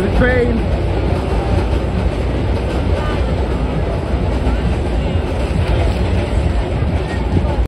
The train.